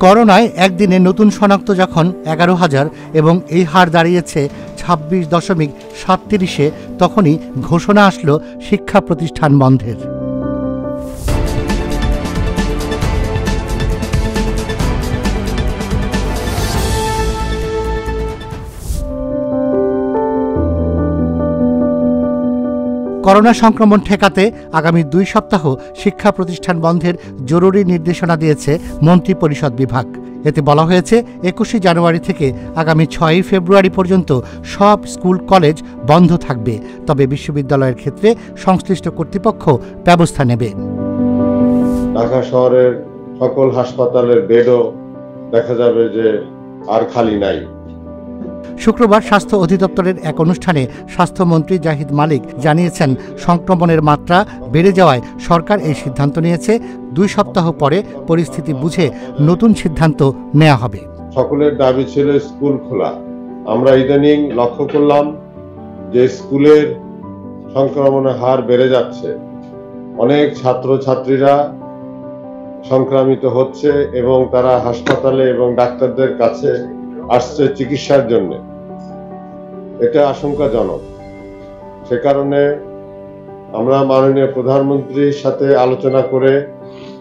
করোনায় একদিনে নতুন শনাক্ত যখন এগারো হাজার এবং এই হার দাঁড়িয়েছে ছাব্বিশ দশমিক সাতত্রিশে, তখনই ঘোষণা আসলো শিক্ষা প্রতিষ্ঠান বন্ধের। করোনা সংক্রমণ ঠেকাতে আগামী দুই সপ্তাহ শিক্ষা প্রতিষ্ঠান বন্ধের জরুরি নির্দেশনা দিয়েছে মন্ত্রিপরিষদ বিভাগ। এতে বলা হয়েছে, একুশে জানুয়ারি থেকে আগামী ছয়ই ফেব্রুয়ারি পর্যন্ত সব স্কুল কলেজ বন্ধ থাকবে। তবে বিশ্ববিদ্যালয়ের ক্ষেত্রে সংশ্লিষ্ট কর্তৃপক্ষ ব্যবস্থা নেবে। ঢাকা শহরের সকল হাসপাতালের বেডও দেখা যাবে যে আর খালি নাই। শুক্রবার স্বাস্থ্য অধিদপ্তরের এক অনুষ্ঠানে স্বাস্থ্যমন্ত্রী জাহিদ মালিক জানিয়েছেন, সংক্রমণের মাত্রা বেড়ে যাওয়ায় সরকার এই সিদ্ধান্ত নিয়েছে। দুই সপ্তাহ পরে পরিস্থিতি বুঝে নতুন সিদ্ধান্ত নেওয়া হবে। সকলের দাবি ছিল স্কুল খোলা। আমরা ইদানিং লক্ষ্য করলাম যে স্কুলের সংক্রমণের হার বেড়ে যাচ্ছে। অনেক ছাত্র ছাত্রীরা সংক্রামিত হচ্ছে এবং তারা হাসপাতালে এবং ডাক্তারদের কাছে আসছে চিকিৎসার জন্য। এটা আশঙ্কাজনক। সে কারণে আমরা মাননীয় প্রধানমন্ত্রীর সাথে আলোচনা করে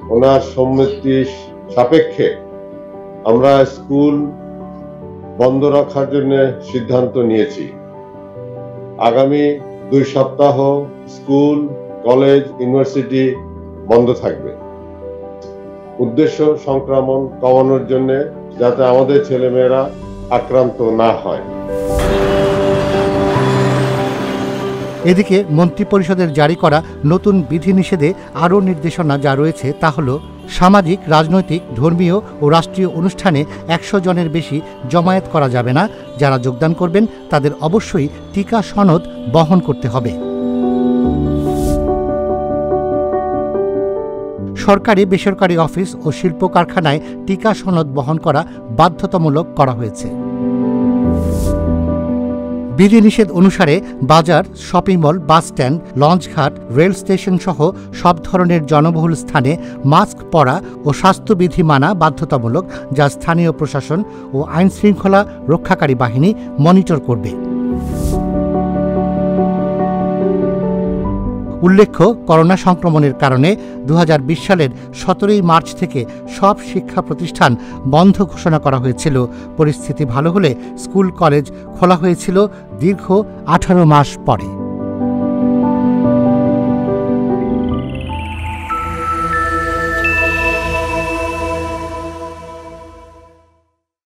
ওনার সম্মতি সাপেক্ষে আমরা স্কুল বন্ধ রাখার জন্য সিদ্ধান্ত নিয়েছি। আগামী দুই সপ্তাহ স্কুল, কলেজ, ইউনিভার্সিটি বন্ধ থাকবে। উদ্দেশ্য সংক্রমণ কমানোর জন্য যাতে আমাদের ছেলেমেয়েরা আক্রান্ত না হয়। এদিকে মন্ত্রিপরিষদের জারি করা নতুন বিধিনিষেধে আরও নির্দেশনা যা রয়েছে তা হল সামাজিক, রাজনৈতিক, ধর্মীয় ও রাষ্ট্রীয় অনুষ্ঠানে একশো জনের বেশি জমায়েত করা যাবে না। যারা যোগদান করবেন তাদের অবশ্যই টিকা সনদ বহন করতে হবে। সরকারি, বেসরকারি অফিস ও শিল্প কারখানায় টিকা সনদ বহন করা বাধ্যতামূলক করা হয়েছে। বিধিনিষেধ অনুসারে বাজার, শপিং মল, বাস স্ট্যান্ড লঞ্চঘাট রেল স্টেশন সহ সব ধরনের জনবহুল স্থানে মাস্ক পরা ও স্বাস্থ্যবিধি মানা বাধ্যতামূলক, যা স্থানীয় প্রশাসন ও আইনশৃঙ্খলা রক্ষাকারী বাহিনী মনিটর করবে। উল্লেখ্য, করোনা সংক্রমণের কারণে দু হাজার বিশ সালের সতেরোই মার্চ থেকে সব শিক্ষা প্রতিষ্ঠান বন্ধ ঘোষণা করা হয়েছিল। পরিস্থিতি ভালো হলে স্কুল, কলেজ খোলা হয়েছিল দীর্ঘ আঠারো মাস পরে।